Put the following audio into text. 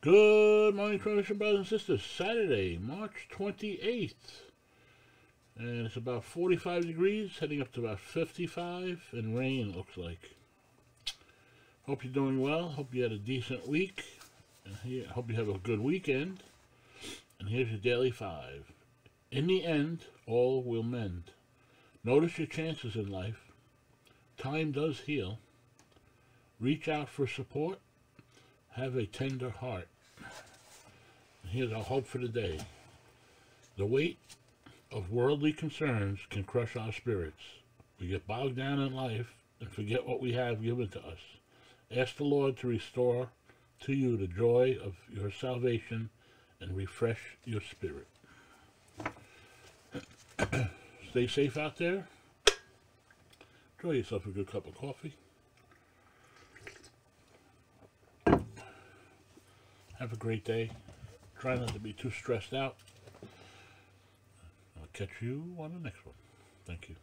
Good morning, Transmission brothers and sisters. Saturday, March 28th. And it's about 45 degrees, heading up to about 55, and rain looks like. Hope you're doing well. Hope you had a decent week. And here, hope you have a good weekend. And here's your daily five. In the end, all will mend. Notice your chances in life. Time does heal. Reach out for support. Have a tender heart. Here's our hope for the day. The weight of worldly concerns can crush our spirits. We get bogged down in life and forget what we have given to us. Ask the Lord to restore to you the joy of your salvation and refresh your spirit. Stay safe out there. Enjoy yourself a good cup of coffee. Have a great day. Try not to be too stressed out. I'll catch you on the next one. Thank you.